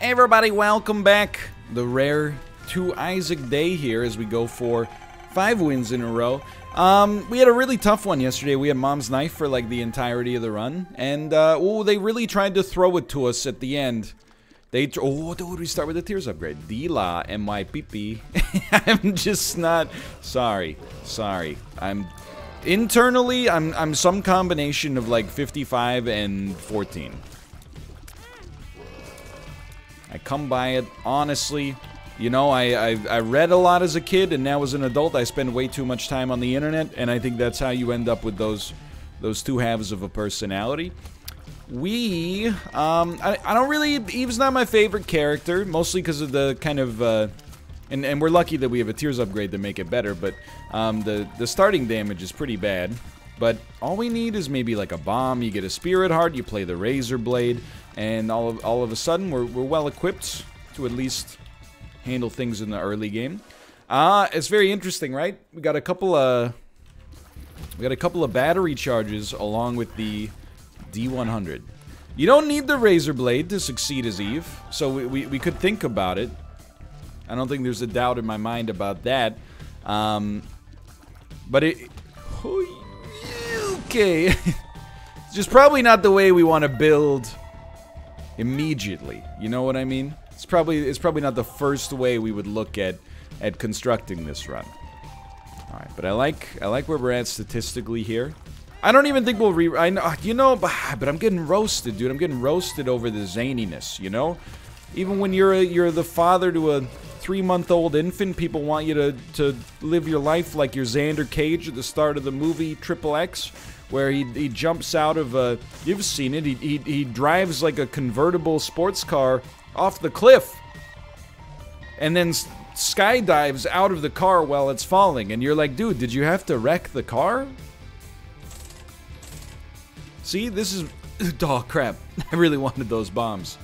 Hey everybody, welcome back. The rare 2 Isaac day here as we go for five wins in a row. Um, we had a really tough one yesterday. We had Mom's Knife for like the entirety of the run. And, uh, oh, they really tried to throw it to us at the end. They, oh, dude, we start with the tears upgrade. D-La. I'm just not, sorry, sorry. I'm, internally, I'm, I'm some combination of like 55 and 14. I come by it honestly. You know, I, I, I read a lot as a kid, and now as an adult, I spend way too much time on the internet, and I think that's how you end up with those those two halves of a personality. We, um, I, I don't really, Eve's not my favorite character, mostly because of the kind of, uh, and, and we're lucky that we have a tears upgrade to make it better, but um, the, the starting damage is pretty bad. But all we need is maybe like a bomb, you get a spirit heart, you play the razor blade, and all of, all of a sudden we're, we're well equipped to at least handle things in the early game. Ah, uh, it's very interesting, right? We got a couple of we got a couple of battery charges along with the D100. You don't need the razor blade to succeed as Eve, so we, we, we could think about it. I don't think there's a doubt in my mind about that. Um, but it... Okay. just probably not the way we want to build immediately. You know what I mean? It's probably it's probably not the first way we would look at at constructing this run. All right, but I like I like where we're at statistically here. I don't even think we'll re. I know ah, you know, but, ah, but I'm getting roasted, dude. I'm getting roasted over the zaniness. You know, even when you're a, you're the father to a three-month-old infant, people want you to to live your life like you're Xander Cage at the start of the movie Triple X where he, he jumps out of a. You've seen it. He, he, he drives like a convertible sports car off the cliff and then skydives out of the car while it's falling. And you're like, dude, did you have to wreck the car? See, this is. Oh, crap. I really wanted those bombs.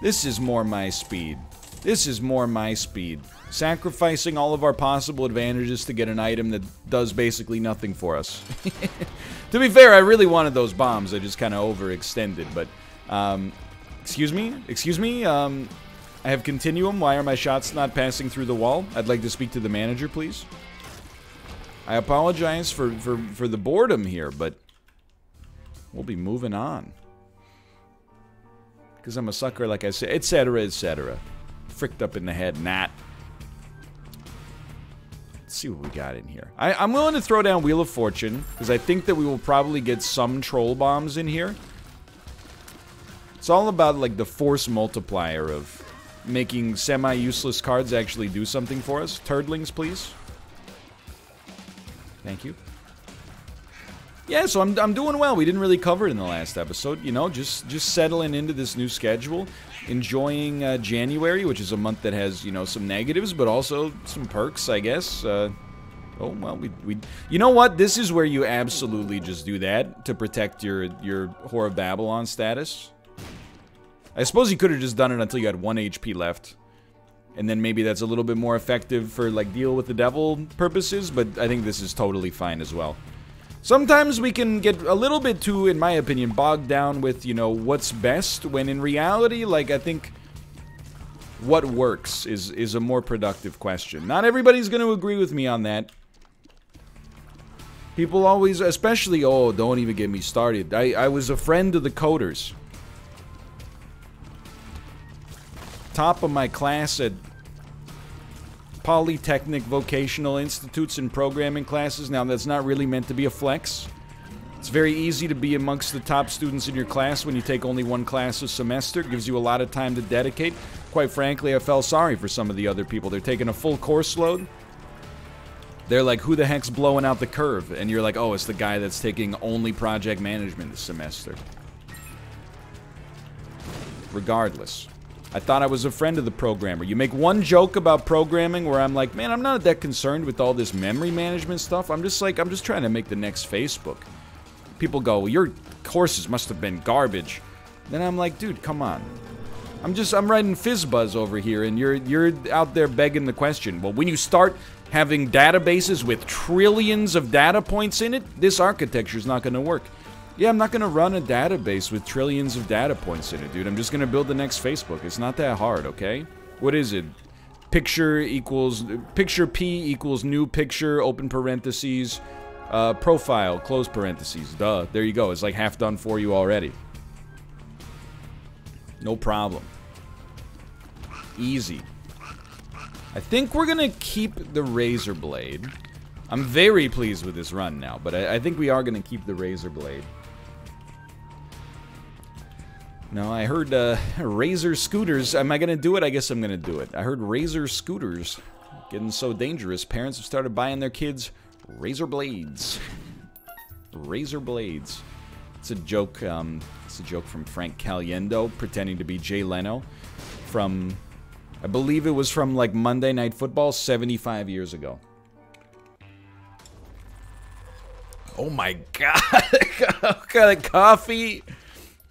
This is more my speed. This is more my speed sacrificing all of our possible advantages to get an item that does basically nothing for us. to be fair, I really wanted those bombs. I just kind of overextended, but... Um, excuse me? Excuse me? Um, I have Continuum. Why are my shots not passing through the wall? I'd like to speak to the manager, please. I apologize for, for, for the boredom here, but we'll be moving on. Because I'm a sucker, like I said, etc., etc. Fricked up in the head, Nat. Let's see what we got in here. I, am willing to throw down Wheel of Fortune, because I think that we will probably get some troll bombs in here. It's all about, like, the force multiplier of making semi-useless cards actually do something for us. Turdlings, please. Thank you. Yeah, so I'm, I'm doing well. We didn't really cover it in the last episode. You know, just just settling into this new schedule, enjoying uh, January, which is a month that has you know some negatives, but also some perks, I guess. Uh, oh well, we we. You know what? This is where you absolutely just do that to protect your your Whore of Babylon status. I suppose you could have just done it until you had one HP left. And then maybe that's a little bit more effective for, like, deal with the devil purposes, but I think this is totally fine as well. Sometimes we can get a little bit too, in my opinion, bogged down with, you know, what's best, when in reality, like, I think what works is, is a more productive question. Not everybody's going to agree with me on that. People always, especially, oh, don't even get me started. I, I was a friend of the coders. Top of my class at Polytechnic Vocational Institutes and programming classes. Now, that's not really meant to be a flex. It's very easy to be amongst the top students in your class when you take only one class a semester. It gives you a lot of time to dedicate. Quite frankly, I felt sorry for some of the other people. They're taking a full course load. They're like, who the heck's blowing out the curve? And you're like, oh, it's the guy that's taking only project management this semester. Regardless. I thought I was a friend of the programmer. You make one joke about programming where I'm like, man, I'm not that concerned with all this memory management stuff. I'm just like, I'm just trying to make the next Facebook. People go, well, your courses must have been garbage. Then I'm like, dude, come on. I'm just, I'm writing FizzBuzz over here, and you're, you're out there begging the question. Well, when you start having databases with trillions of data points in it, this architecture is not going to work. Yeah, I'm not going to run a database with trillions of data points in it, dude. I'm just going to build the next Facebook. It's not that hard, okay? What is it? Picture equals... Picture P equals new picture, open parentheses, uh, profile, close parentheses. Duh. There you go. It's like half done for you already. No problem. Easy. I think we're going to keep the Razor Blade. I'm very pleased with this run now, but I, I think we are going to keep the Razor Blade. No, I heard uh, Razor scooters. Am I going to do it? I guess I'm going to do it. I heard Razor scooters getting so dangerous. Parents have started buying their kids Razor blades. Razor blades. It's a joke. Um, it's a joke from Frank Caliendo pretending to be Jay Leno from, I believe it was from like Monday Night Football 75 years ago. Oh my god. kind of coffee?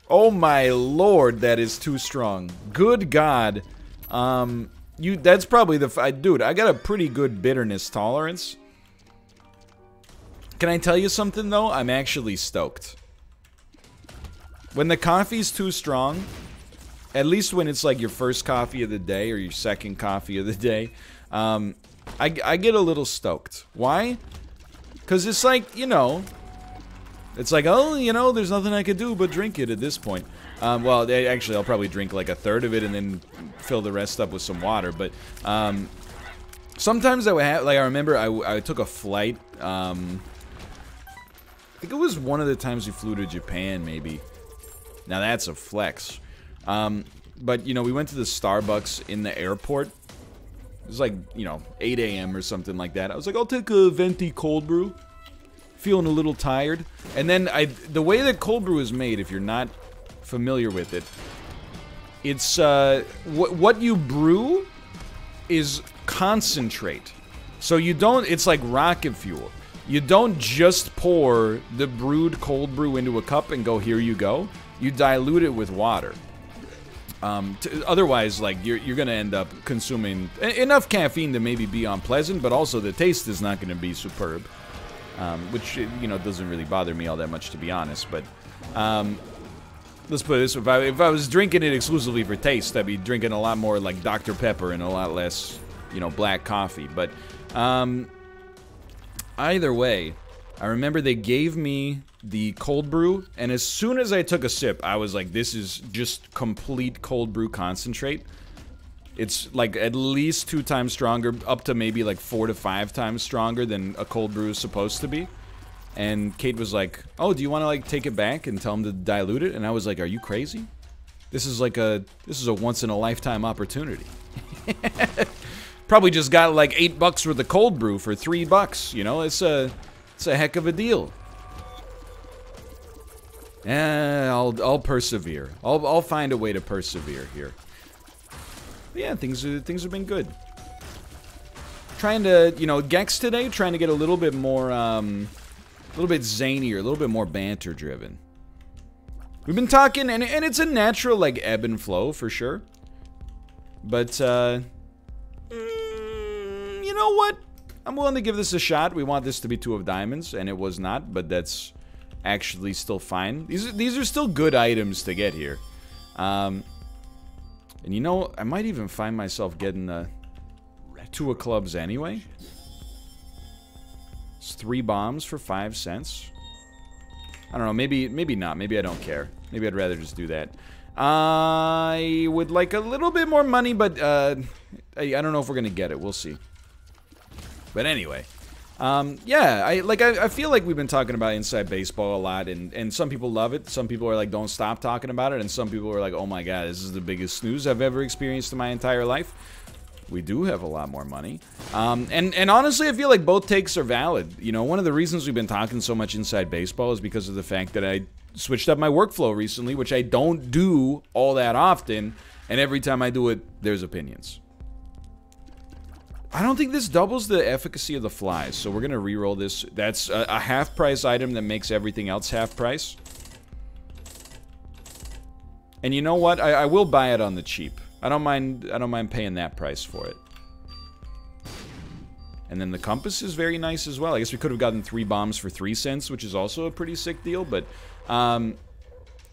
Oh my lord, that is too strong. Good god. Um, you, that's probably the, I, dude, I got a pretty good bitterness tolerance. Can I tell you something though? I'm actually stoked. When the coffee's too strong, at least when it's like your first coffee of the day or your second coffee of the day, um, I, I get a little stoked. Why? Because it's like, you know, it's like, oh, you know, there's nothing I could do but drink it at this point. Um, well, actually, I'll probably drink like a third of it and then fill the rest up with some water. But um, sometimes I would have, like, I remember I, I took a flight. Um, I think it was one of the times we flew to Japan, maybe. Now that's a flex. Um, but, you know, we went to the Starbucks in the airport. It was like, you know, 8 a.m. or something like that. I was like, I'll take a venti cold brew. Feeling a little tired. And then I, the way that cold brew is made, if you're not familiar with it, it's, uh, wh what you brew is concentrate. So you don't, it's like rocket fuel. You don't just pour the brewed cold brew into a cup and go, here you go. You dilute it with water. Um, otherwise, like you're you're gonna end up consuming enough caffeine to maybe be unpleasant, but also the taste is not gonna be superb. Um, which you know doesn't really bother me all that much to be honest. But um, let's put this: if I if I was drinking it exclusively for taste, I'd be drinking a lot more like Dr Pepper and a lot less, you know, black coffee. But um, either way, I remember they gave me the cold brew, and as soon as I took a sip, I was like, this is just complete cold brew concentrate. It's like at least two times stronger, up to maybe like four to five times stronger than a cold brew is supposed to be. And Kate was like, oh, do you want to like take it back and tell him to dilute it? And I was like, are you crazy? This is like a, this is a once in a lifetime opportunity. Probably just got like eight bucks worth of cold brew for three bucks, you know? It's a, it's a heck of a deal. Eh, I'll I'll persevere. I'll I'll find a way to persevere here. But yeah, things are, things have been good. Trying to, you know, Gex today, trying to get a little bit more, um, a little bit zanier, a little bit more banter driven. We've been talking, and, and it's a natural, like, ebb and flow, for sure. But, uh, mm, you know what? I'm willing to give this a shot. We want this to be two of diamonds, and it was not, but that's actually still fine. These are, these are still good items to get here. Um, and you know, I might even find myself getting the two of clubs anyway. It's three bombs for five cents. I don't know, maybe maybe not. Maybe I don't care. Maybe I'd rather just do that. I would like a little bit more money, but uh, I, I don't know if we're going to get it. We'll see. But anyway, um, yeah, I like. I, I, feel like we've been talking about inside baseball a lot, and and some people love it. Some people are like, don't stop talking about it, and some people are like, oh my god, this is the biggest snooze I've ever experienced in my entire life. We do have a lot more money, um, and and honestly, I feel like both takes are valid. You know, one of the reasons we've been talking so much inside baseball is because of the fact that I switched up my workflow recently, which I don't do all that often, and every time I do it, there's opinions. I don't think this doubles the efficacy of the flies, so we're to re-roll this. That's a, a half-price item that makes everything else half-price. And you know what? I, I will buy it on the cheap. I don't mind I don't mind paying that price for it. And then the compass is very nice as well. I guess we could have gotten three bombs for three cents, which is also a pretty sick deal, but Um,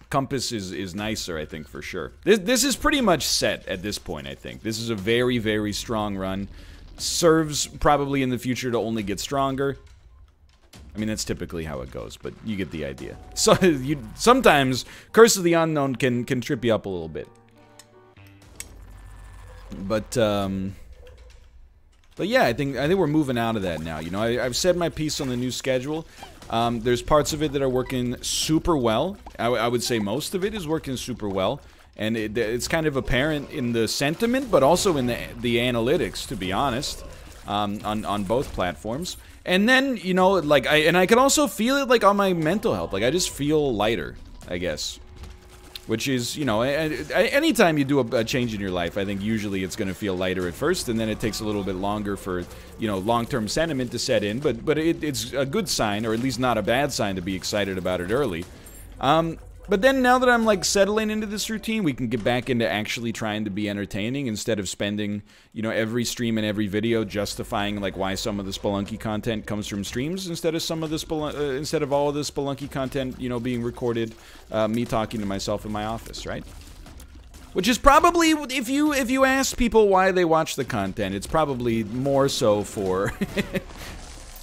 Compass is, is nicer, I think, for sure. This, this is pretty much set at this point, I think. This is a very, very strong run. Serves probably in the future to only get stronger. I mean, that's typically how it goes, but you get the idea. So, you sometimes Curse of the Unknown can, can trip you up a little bit. But, um... But yeah, I think I think we're moving out of that now. You know, I, have said my piece on the new schedule. Um, there's parts of it that are working super well. I, I, would say most of it is working super well, and it, it's kind of apparent in the sentiment, but also in the the analytics, to be honest, um, on on both platforms. And then you know, like I and I can also feel it like on my mental health. Like I just feel lighter, I guess. Which is, you know, anytime you do a, change in your life, I think usually it's going to feel lighter at first, and then it takes a little bit longer for, you know, long-term sentiment to set in. But but it, it's a good sign, or at least not a bad sign, to be excited about it early. Um, but then now that I'm like settling into this routine, we can get back into actually trying to be entertaining instead of spending, you know, every stream and every video justifying like why some of the Spelunky content comes from streams instead of some of the Spelun uh, instead of all of the Spelunky content, you know, being recorded, uh, me talking to myself in my office, right? Which is probably if you if you ask people why they watch the content, it's probably more so for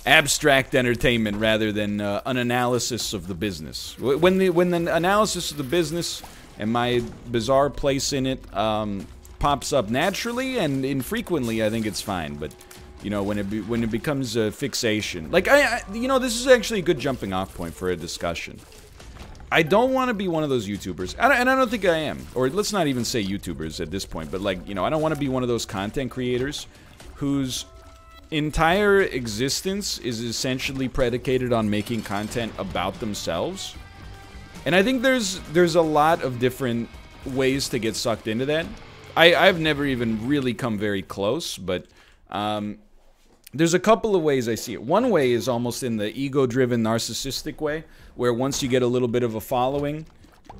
abstract entertainment rather than uh, an analysis of the business. When the when the analysis of the business and my bizarre place in it um, pops up naturally and infrequently, I think it's fine. But you know, when it be, when it becomes a fixation, like I, I, you know, this is actually a good jumping off point for a discussion. I don't want to be one of those YouTubers, and I don't think I am. Or let's not even say YouTubers at this point, but like, you know, I don't want to be one of those content creators whose entire existence is essentially predicated on making content about themselves. And I think there's there's a lot of different ways to get sucked into that. I, I've never even really come very close, but um, there's a couple of ways I see it. One way is almost in the ego-driven, narcissistic way, where once you get a little bit of a following,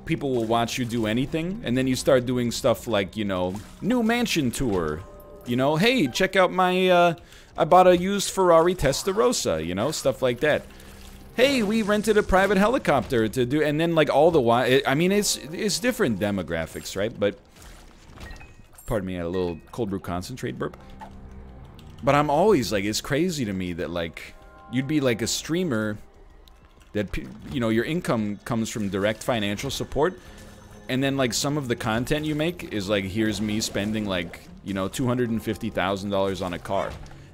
people will watch you do anything, and then you start doing stuff like, you know, new mansion tour. You know, hey, check out my uh, I bought a used Ferrari Testarossa, you know, stuff like that. Hey, we rented a private helicopter to do, and then like all the while, I mean, it's it's different demographics, right? But pardon me, I had a little cold brew concentrate burp. But I'm always like, it's crazy to me that like you'd be like a streamer that you know your income comes from direct financial support, and then like some of the content you make is like here's me spending like you know two hundred and fifty thousand dollars on a car.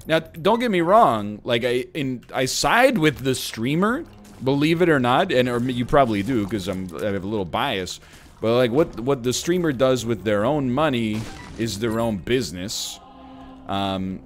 Now, don't get me wrong. Like I in I side with the streamer, believe it or not, and or you probably do because I'm I have a little bias. But like what what the streamer does with their own money is their own business. Um,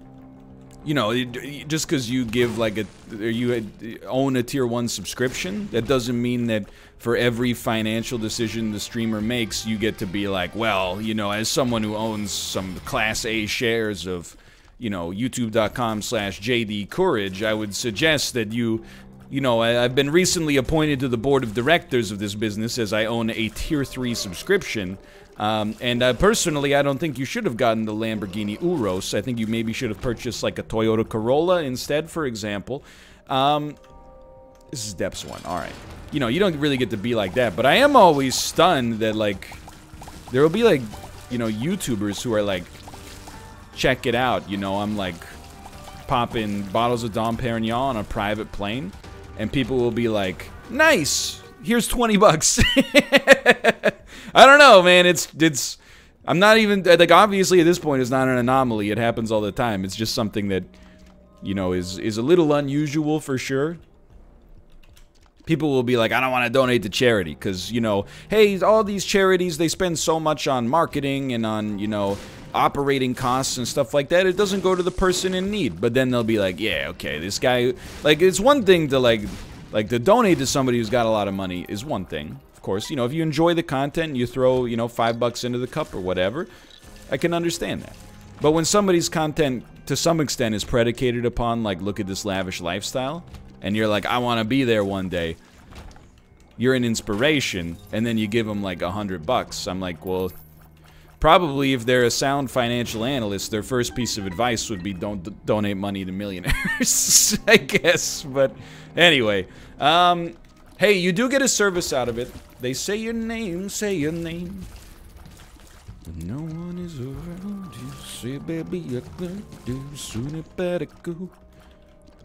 you know, just because you give like a you own a tier one subscription, that doesn't mean that for every financial decision the streamer makes, you get to be like, well, you know, as someone who owns some class A shares of you know, youtube.com slash JD Courage, I would suggest that you, you know, I, have been recently appointed to the board of directors of this business as I own a tier 3 subscription. Um, and uh, personally, I don't think you should have gotten the Lamborghini Urus. I think you maybe should have purchased like a Toyota Corolla instead, for example. Um, this is Depths one. All right. You know, you don't really get to be like that, but I am always stunned that like there will be like, you know, YouTubers who are like check it out. You know, I'm like popping bottles of Dom Perignon on a private plane, and people will be like, "Nice, here's 20 bucks." I don't know, man. It's it's. I'm not even like obviously at this point it's not an anomaly. It happens all the time. It's just something that you know is is a little unusual for sure. People will be like, I don't want to donate to charity because, you know, hey, all these charities, they spend so much on marketing and on, you know, operating costs and stuff like that, it doesn't go to the person in need. But then they'll be like, yeah, okay, this guy, like, it's one thing to, like, like, to donate to somebody who's got a lot of money is one thing. Of course, you know, if you enjoy the content, you throw, you know, five bucks into the cup or whatever, I can understand that. But when somebody's content, to some extent, is predicated upon, like, look at this lavish lifestyle, and you're like, I want to be there one day, you're an inspiration, and then you give them, like, a hundred bucks. I'm like, well, probably if they're a sound financial analyst, their first piece of advice would be don't donate money to millionaires, I guess. But anyway, um, Hey, you do get a service out of it. They say your name, say your name. No one is around you, say, baby, you could do soon it better go.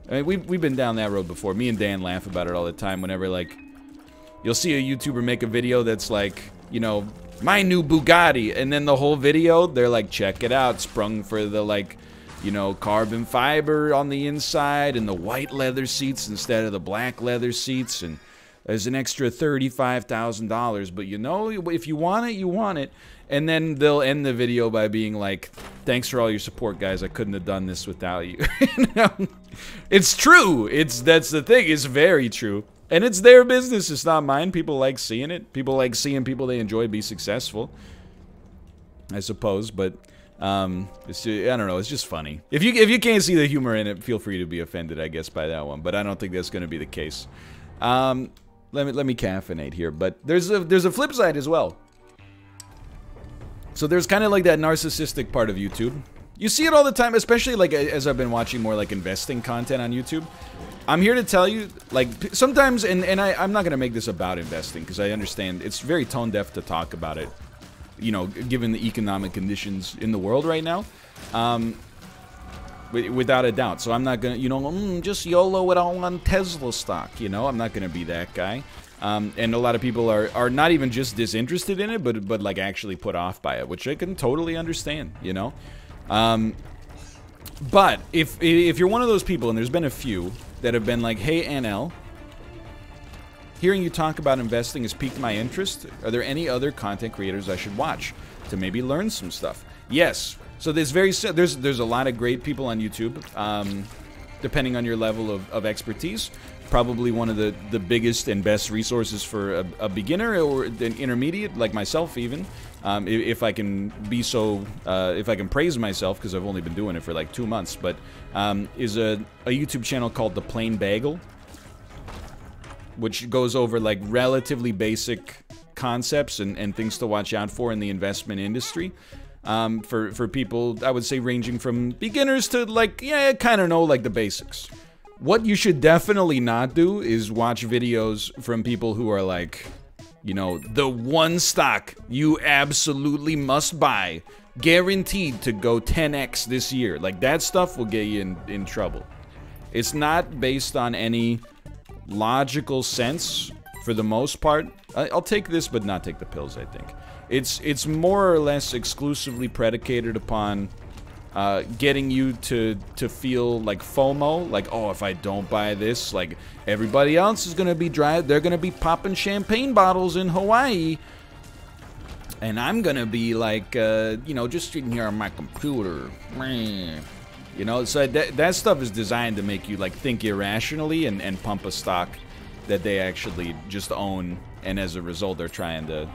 I mean, we've, we've been down that road before. Me and Dan laugh about it all the time whenever, like, you'll see a YouTuber make a video that's like, you know, my new Bugatti, and then the whole video, they're like, check it out, sprung for the, like, you know, carbon fiber on the inside and the white leather seats instead of the black leather seats, and there's an extra $35,000, but you know, if you want it, you want it. And then they'll end the video by being like, thanks for all your support, guys. I couldn't have done this without you. you know? it's true. It's That's the thing. It's very true. And it's their business. It's not mine. People like seeing it. People like seeing people they enjoy be successful. I suppose, but um, it's I don't know. It's just funny. If you if you can't see the humor in it, feel free to be offended, I guess, by that one. But I don't think that's going to be the case. Um, let me let me caffeinate here. But there's a there's a flip side as well. So there's kind of like that narcissistic part of YouTube. You see it all the time, especially like as I've been watching more like investing content on YouTube. I'm here to tell you, like sometimes, and and I, I'm not gonna make this about investing because I understand it's very tone deaf to talk about it. You know, given the economic conditions in the world right now. Um, without a doubt. So I'm not gonna, you know, mm, just YOLO it all on Tesla stock. You know, I'm not gonna be that guy. Um, and a lot of people are, are not even just disinterested in it, but but like actually put off by it, which I can totally understand. You know, um, but if if you're one of those people, and there's been a few that have been like, "Hey, NL, hearing you talk about investing has piqued my interest. Are there any other content creators I should watch to maybe learn some stuff?" Yes, so there's very there's there's a lot of great people on YouTube, um, depending on your level of, of expertise. Probably one of the, the biggest and best resources for a, a beginner or an intermediate, like myself, even. Um, if, if, I can be so, uh, if I can praise myself, because I've only been doing it for like two months, but um, is a, a YouTube channel called The Plain Bagel, which goes over like relatively basic concepts and, and things to watch out for in the investment industry um, for for people I would say ranging from beginners to like yeah kind of know like the basics. What you should definitely not do is watch videos from people who are like, you know, the one stock you absolutely must buy, guaranteed to go 10x this year. Like that stuff will get you in, in trouble. It's not based on any logical sense for the most part. I'll take this, but not take the pills, I think. It's it's more or less exclusively predicated upon uh, getting you to to feel like FOMO, like oh, if I don't buy this, like everybody else is gonna be dry, they're gonna be popping champagne bottles in Hawaii, and I'm gonna be like, uh, you know, just sitting here on my computer, you know. So that that stuff is designed to make you like think irrationally and and pump a stock that they actually just own, and as a result, they're trying to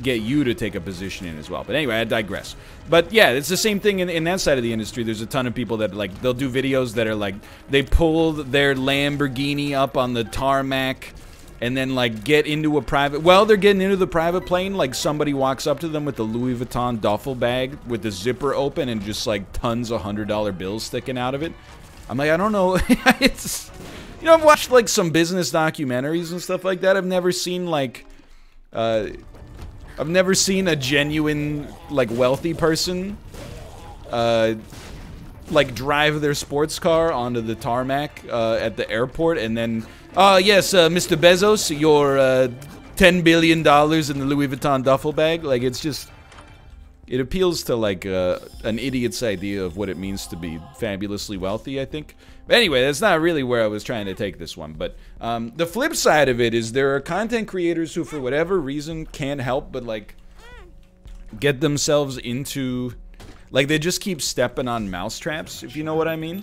get you to take a position in as well. But anyway, I digress. But yeah, it's the same thing in, in that side of the industry. There's a ton of people that like they'll do videos that are like they pull their Lamborghini up on the tarmac and then like get into a private well they're getting into the private plane like somebody walks up to them with the louis vuitton duffel bag with the zipper open and just like tons of hundred dollar bills sticking out of it i'm like i don't know it's you know i've watched like some business documentaries and stuff like that i've never seen like uh I've never seen a genuine, like, wealthy person, uh, like, drive their sports car onto the tarmac uh, at the airport and then, uh, yes, Mr. Bezos, your uh, $10 billion in the Louis Vuitton duffel bag. Like, it's just, it appeals to, like, uh, an idiot's idea of what it means to be fabulously wealthy, I think. But anyway, that's not really where I was trying to take this one. But um, the flip side of it is there are content creators who, for whatever reason, can't help but like get themselves into like they just keep stepping on mousetraps, if you know what I mean.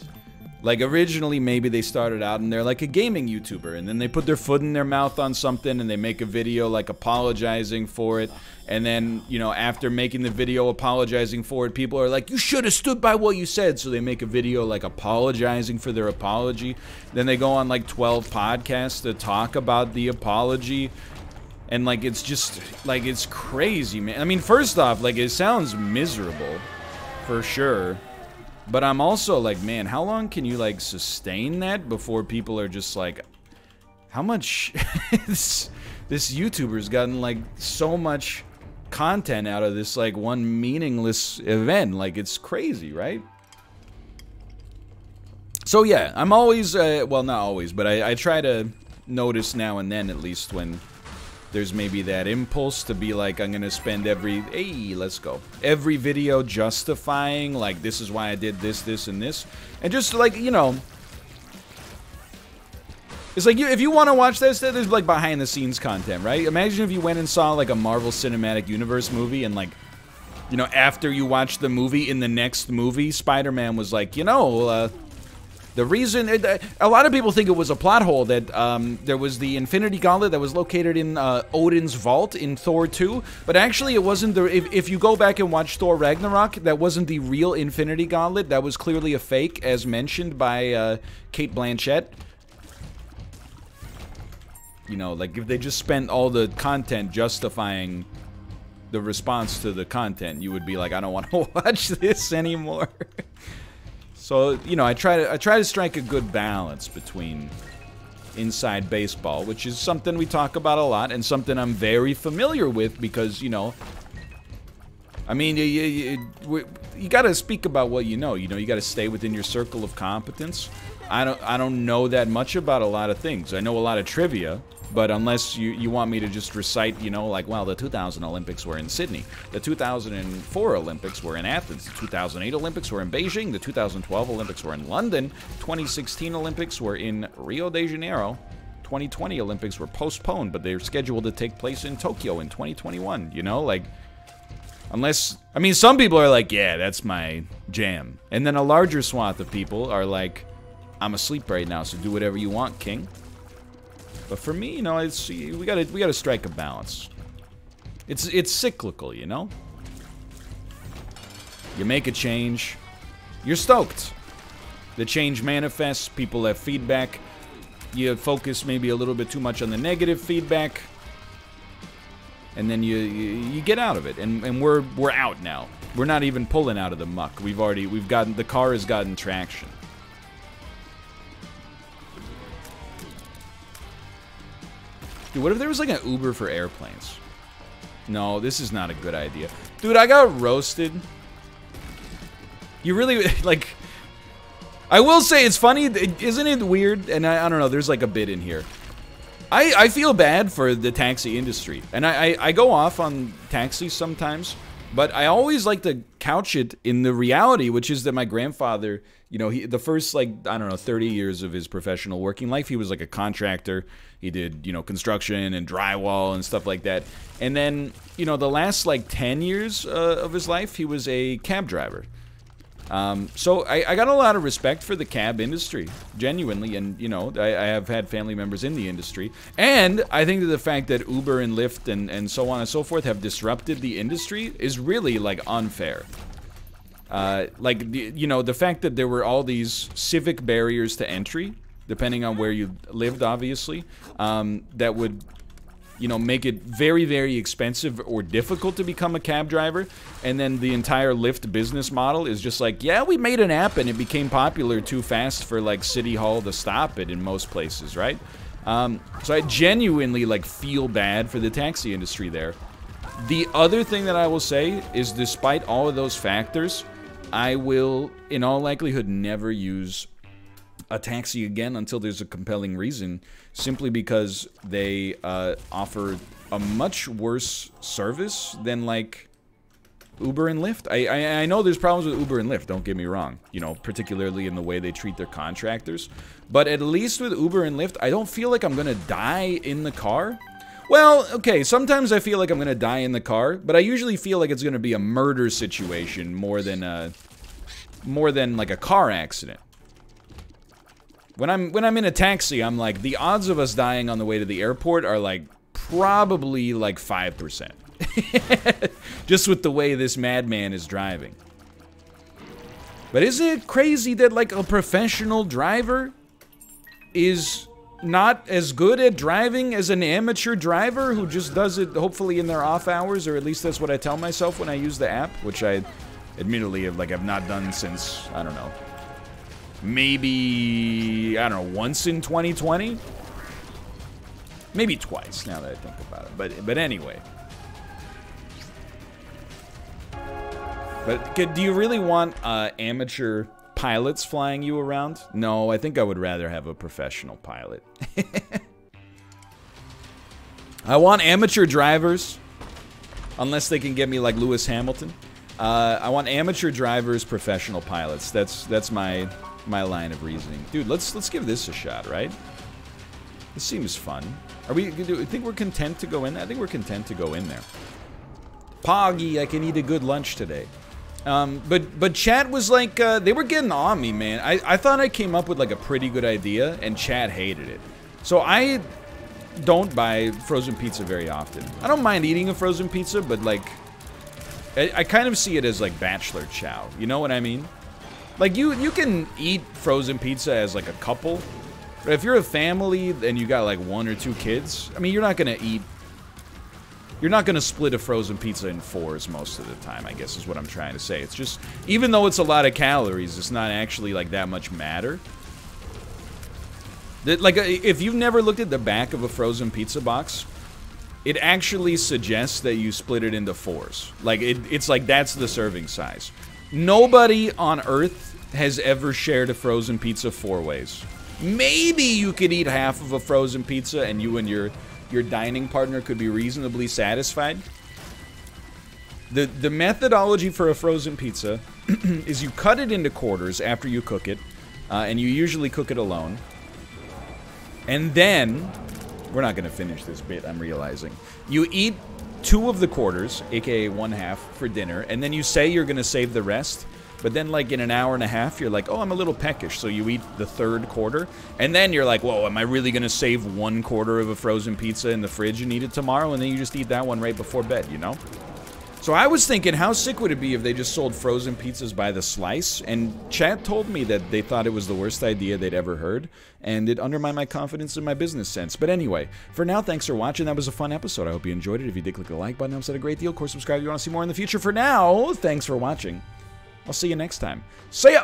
Like originally maybe they started out and they're like a gaming YouTuber and then they put their foot in their mouth on something and they make a video like apologizing for it and then, you know, after making the video apologizing for it, people are like, "You should have stood by what you said." So they make a video like apologizing for their apology. Then they go on like 12 podcasts to talk about the apology and like it's just like it's crazy, man. I mean, first off, like it sounds miserable for sure. But I'm also like, man, how long can you like sustain that before people are just like, how much this, this YouTuber's gotten like so much content out of this like one meaningless event. Like it's crazy, right? So yeah, I'm always, uh, well not always, but I, I try to notice now and then at least when there's maybe that impulse to be like, I'm gonna spend every, hey, let's go. Every video justifying, like, this is why I did this, this, and this. And just like, you know, it's like, if you want to watch this, there's like behind the scenes content, right? Imagine if you went and saw like a Marvel Cinematic Universe movie and like, you know, after you watch the movie, in the next movie, Spider-Man was like, you know, uh, the reason, uh, a lot of people think it was a plot hole that um, there was the Infinity Gauntlet that was located in uh, Odin's vault in Thor 2, but actually it wasn't the. If, if, you go back and watch Thor Ragnarok, that wasn't the real Infinity Gauntlet. That was clearly a fake, as mentioned by uh, Cate Blanchett. You know, like if they just spent all the content justifying the response to the content, you would be like, I don't want to watch this anymore. So you know, I try to I try to strike a good balance between inside baseball, which is something we talk about a lot and something I'm very familiar with because you know. I mean, you, you, you, you got to speak about what you know. You know, you got to stay within your circle of competence. I don't I don't know that much about a lot of things. I know a lot of trivia, but unless you, you want me to just recite, you know, like, well, the 2000 Olympics were in Sydney. The 2004 Olympics were in Athens. The 2008 Olympics were in Beijing. The 2012 Olympics were in London. 2016 Olympics were in Rio de Janeiro. 2020 Olympics were postponed, but they're scheduled to take place in Tokyo in 2021. You know, like, unless, I mean, some people are like, yeah, that's my jam. And then a larger swath of people are like, I'm asleep right now, so do whatever you want, King. But for me, you know, it's we gotta we gotta strike a balance. It's it's cyclical, you know. You make a change, you're stoked. The change manifests. People have feedback. You focus maybe a little bit too much on the negative feedback, and then you you, you get out of it. And and we're we're out now. We're not even pulling out of the muck. We've already we've gotten the car has gotten traction. Dude, what if there was like an Uber for airplanes? No, this is not a good idea. Dude, I got roasted. You really, like... I will say, it's funny, isn't it weird? And I, I don't know, there's like a bit in here. I, I feel bad for the taxi industry. And I, I, I go off on taxis sometimes. But I always like to couch it in the reality, which is that my grandfather, you know, he the first like I don't know, 30 years of his professional working life, he was like a contractor. He did, you know, construction and drywall and stuff like that. And then, you know, the last like 10 years uh, of his life, he was a cab driver. Um, so I, I, got a lot of respect for the cab industry, genuinely, and you know I, I, have had family members in the industry, and I think that the fact that Uber and Lyft and and so on and so forth have disrupted the industry is really like unfair. Uh, like you know the fact that there were all these civic barriers to entry, depending on where you lived, obviously, um, that would you know, make it very, very expensive or difficult to become a cab driver. And then the entire Lyft business model is just like, yeah, we made an app and it became popular too fast for like City Hall to stop it in most places, right? Um, so I genuinely like feel bad for the taxi industry there. The other thing that I will say is despite all of those factors, I will, in all likelihood, never use a taxi again until there's a compelling reason simply because they uh, offer a much worse service than like Uber and Lyft. I, I, I know there's problems with Uber and Lyft. Don't get me wrong. You know, particularly in the way they treat their contractors. But at least with Uber and Lyft, I don't feel like I'm gonna die in the car. Well, okay, sometimes I feel like I'm gonna die in the car, but I usually feel like it's gonna be a murder situation more than a, more than like a car accident. When I'm when I'm in a taxi, I'm like the odds of us dying on the way to the airport are like probably like 5%. Just with the way this madman is driving. But isn't it crazy that like a professional driver is not as good at driving as an amateur driver who just does it hopefully in their off hours or at least that's what I tell myself when I use the app, which I admittedly have like I've not done since I don't know maybe, I don't know, once in 2020. Maybe twice, now that I think about it. But, but anyway. But do you really want uh, amateur pilots flying you around? No, I think I would rather have a professional pilot. I want amateur drivers, unless they can get me like Lewis Hamilton. Uh, I want amateur drivers, professional pilots. That's that's my my line of reasoning. Dude, let's let's give this a shot, right? This seems fun. Are we? Do you think we're content to go in? I think we're content to go in there. Poggy, I can eat a good lunch today. Um, but but chat was like uh, they were getting on me, man. I I thought I came up with like a pretty good idea, and chat hated it. So I don't buy frozen pizza very often. I don't mind eating a frozen pizza, but like I, I kind of see it as like bachelor chow. You know what I mean? Like you you can eat frozen pizza as like a couple, but if you're a family and you got like one or two kids, I mean you're not gonna eat you're not to split a frozen pizza in fours most of the time, I guess is what I'm trying to say. It's just, even though it's a lot of calories, it's not actually like that much matter. Like, uh, if you've never looked at the back of a frozen pizza box, it actually suggests that you split it into fours. Like, it, it's like that's the serving size. Nobody on Earth has ever shared a frozen pizza four ways. Maybe you could eat half of a frozen pizza and you and your your dining partner could be reasonably satisfied. The, the methodology for a frozen pizza is you cut it into quarters after you cook it, uh, and you usually cook it alone. And then, we're not to finish this bit, I'm realizing. You eat two of the quarters, aka one half, for dinner, and then you say you're to save the rest. But then, like, in an hour and a half, you're like, oh, I'm a little peckish. So you eat the third quarter. And then you're like, whoa, am I really going to save one quarter of a frozen pizza in the fridge and eat it tomorrow? And then you just eat that one right before bed, you know? So I was thinking, how sick would it be if they just sold frozen pizzas by the slice? And Chad told me that they thought it was the worst idea they'd ever heard, and it undermined my confidence in my business sense. But anyway, for now, thanks for watching. That was a fun episode. I hope you enjoyed it. If you did, click the like button. I've said a great deal. Of course, subscribe if you want to see more in the future. For now, thanks for watching. I'll see you next time. See ya!